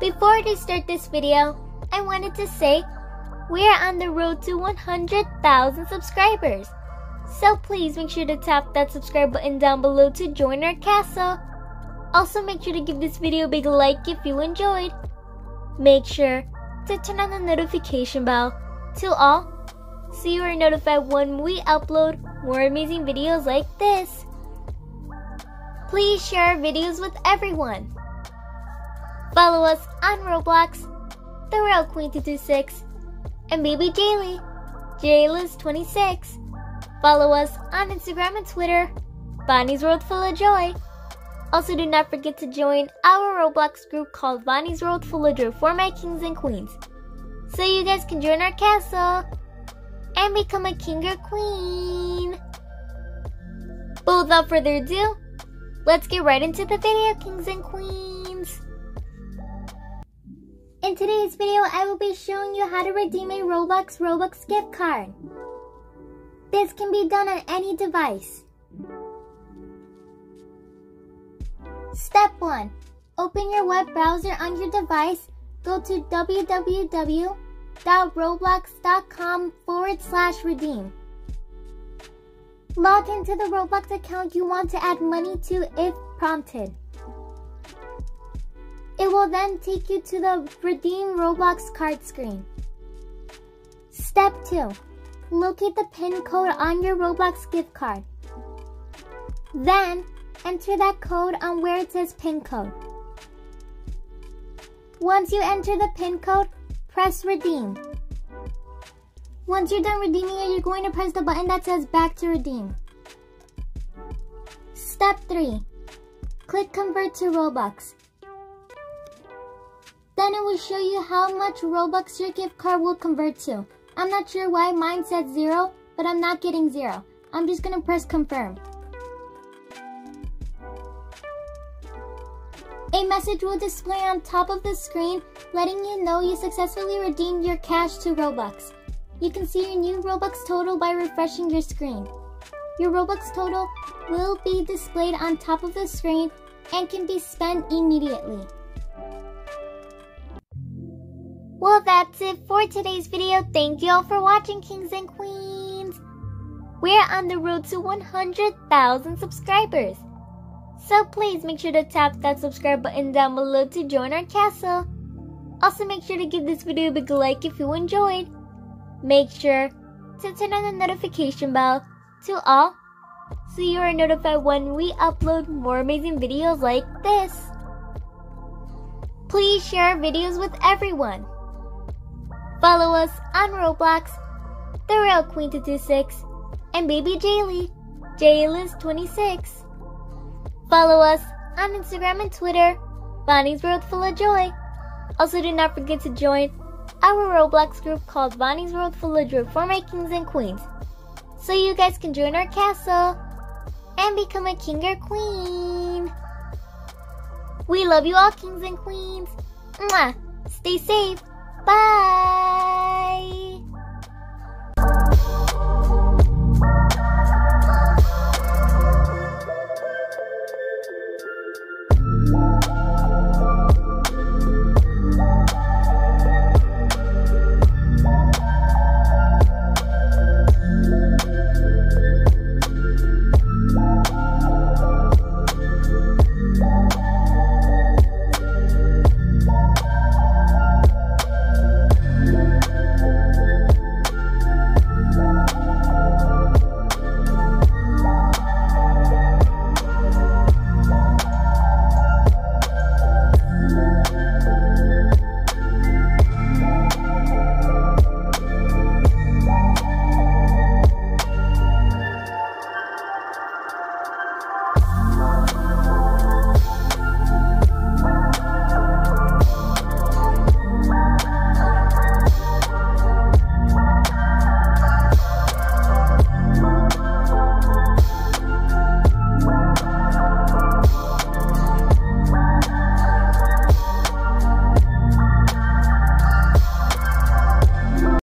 Before I start this video, I wanted to say we are on the road to 100,000 subscribers. So please make sure to tap that subscribe button down below to join our castle. Also make sure to give this video a big like if you enjoyed. Make sure to turn on the notification bell to all so you are notified when we upload more amazing videos like this. Please share our videos with everyone. Follow us on Roblox, The Real Queen 226, and Baby Jaylee, Jaylizz26. Follow us on Instagram and Twitter, Vannie's World Full of Joy. Also, do not forget to join our Roblox group called Vannie's World Full of Joy for my kings and queens. So you guys can join our castle and become a king or queen. But without further ado, let's get right into the video, kings and queens. In today's video, I will be showing you how to redeem a Roblox Robux gift card. This can be done on any device. Step 1. Open your web browser on your device. Go to www.roblox.com forward slash redeem. Log into the Roblox account you want to add money to if prompted. It will then take you to the Redeem Roblox card screen. Step 2. Locate the PIN code on your Roblox gift card. Then, enter that code on where it says PIN code. Once you enter the PIN code, press redeem. Once you're done redeeming it, you're going to press the button that says back to redeem. Step 3. Click convert to Robux. Then it will show you how much Robux your gift card will convert to. I'm not sure why mine said zero, but I'm not getting zero. I'm just gonna press confirm. A message will display on top of the screen letting you know you successfully redeemed your cash to Robux. You can see your new Robux total by refreshing your screen. Your Robux total will be displayed on top of the screen and can be spent immediately. Well, that's it for today's video. Thank you all for watching, kings and queens. We're on the road to 100,000 subscribers. So please make sure to tap that subscribe button down below to join our castle. Also make sure to give this video a big like if you enjoyed. Make sure to turn on the notification bell to all so you are notified when we upload more amazing videos like this. Please share our videos with everyone. Follow us on Roblox, The Real Queen 226, and Baby Jaylee, Jaylizz26. Follow us on Instagram and Twitter, Vannie's World Full of Joy. Also, do not forget to join our Roblox group called Vannie's World Full of Joy for my kings and queens. So you guys can join our castle and become a king or queen. We love you all, kings and queens. Mwah. Stay safe. Bye.